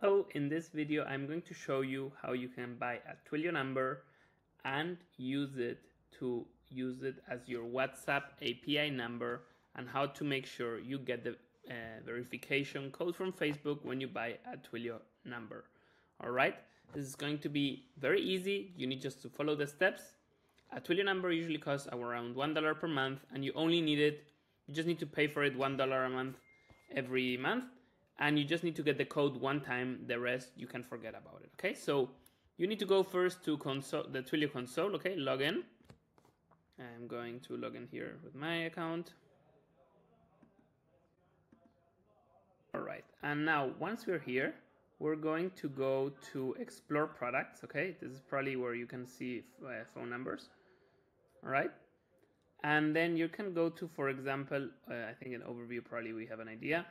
Hello, in this video I'm going to show you how you can buy a Twilio number and use it to use it as your WhatsApp API number and how to make sure you get the uh, verification code from Facebook when you buy a Twilio number. Alright, this is going to be very easy. You need just to follow the steps. A Twilio number usually costs around $1 per month and you only need it, you just need to pay for it $1 a month every month and you just need to get the code one time the rest you can forget about it okay? So you need to go first to console the Twilio console okay? Log in. I'm going to log in here with my account. All right and now once we're here we're going to go to explore products okay? This is probably where you can see uh, phone numbers. All right and then you can go to for example uh, I think an overview probably we have an idea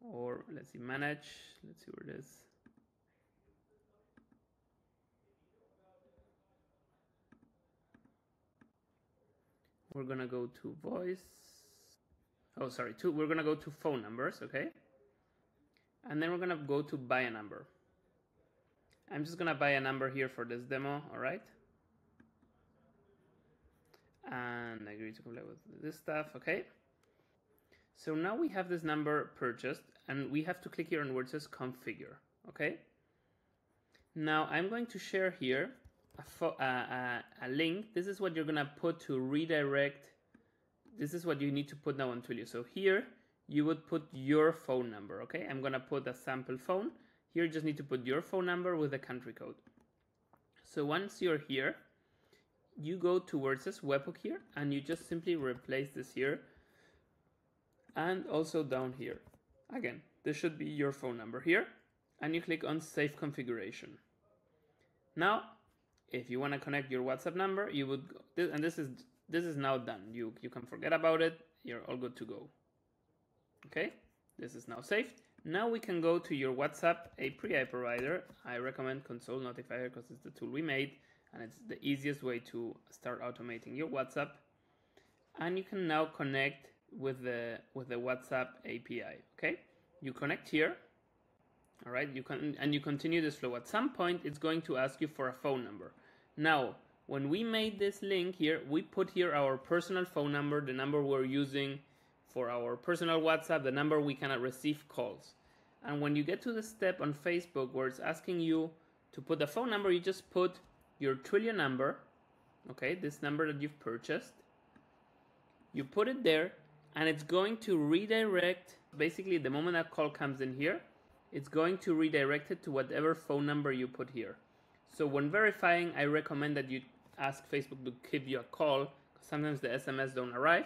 or let's see manage. Let's see where it is. We're gonna go to voice. Oh sorry two we're gonna go to phone numbers okay? And then we're gonna go to buy a number. I'm just gonna buy a number here for this demo all right? And I agree to comply with this stuff okay so now we have this number purchased and we have to click here on where it says configure, okay? Now I'm going to share here a, a, uh, uh, a, link. This is what you're gonna put to redirect. This is what you need to put now on Twilio. So here you would put your phone number, okay? I'm gonna put a sample phone. Here you just need to put your phone number with the country code. So once you're here, you go to where it says webhook here and you just simply replace this here and also down here. Again, this should be your phone number here and you click on save configuration. Now, if you want to connect your WhatsApp number, you would go, and this is this is now done. You you can forget about it. You're all good to go. Okay, this is now saved. Now we can go to your WhatsApp API provider. I recommend Console Notifier because it's the tool we made and it's the easiest way to start automating your WhatsApp. And you can now connect with the with the WhatsApp API. Okay, you connect here. All right, you can and you continue this flow. At some point, it's going to ask you for a phone number. Now, when we made this link here, we put here our personal phone number, the number we're using for our personal WhatsApp, the number we cannot receive calls. And when you get to the step on Facebook where it's asking you to put the phone number, you just put your Twilio number, okay, this number that you've purchased. You put it there and it's going to redirect basically the moment that call comes in here it's going to redirect it to whatever phone number you put here. So when verifying I recommend that you ask Facebook to give you a call sometimes the SMS don't arrive.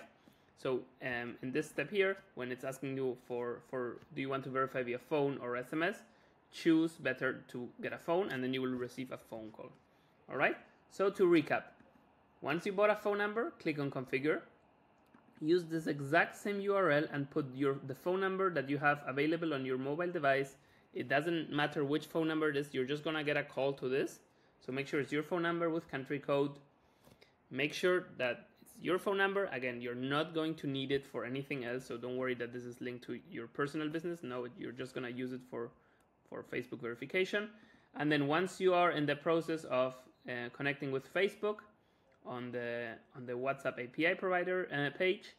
So um, in this step here when it's asking you for for do you want to verify via phone or SMS choose better to get a phone and then you will receive a phone call. All right? So to recap once you bought a phone number click on configure use this exact same URL and put your the phone number that you have available on your mobile device. It doesn't matter which phone number it is, you're just gonna get a call to this. So make sure it's your phone number with country code. Make sure that it's your phone number. Again, you're not going to need it for anything else, so don't worry that this is linked to your personal business. No, you're just gonna use it for, for Facebook verification. And then once you are in the process of uh, connecting with Facebook, on the on the WhatsApp API provider uh, page,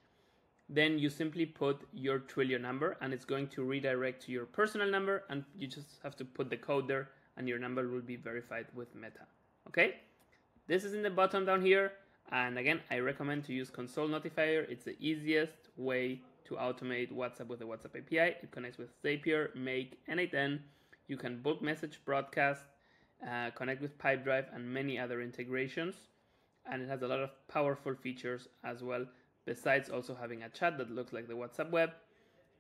then you simply put your Twilio number and it's going to redirect to your personal number and you just have to put the code there and your number will be verified with Meta. Okay? This is in the bottom down here and again I recommend to use console notifier. It's the easiest way to automate WhatsApp with the WhatsApp API. It connects with Zapier, Make, N8N. You can bulk message broadcast, uh, connect with Pipedrive and many other integrations and it has a lot of powerful features as well besides also having a chat that looks like the WhatsApp web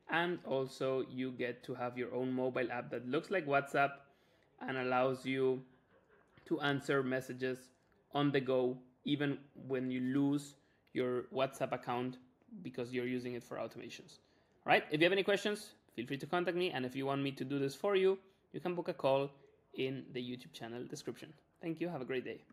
and also you get to have your own mobile app that looks like WhatsApp and allows you to answer messages on the go even when you lose your WhatsApp account because you're using it for automations. All right, if you have any questions, feel free to contact me and if you want me to do this for you, you can book a call in the YouTube channel description. Thank you, have a great day.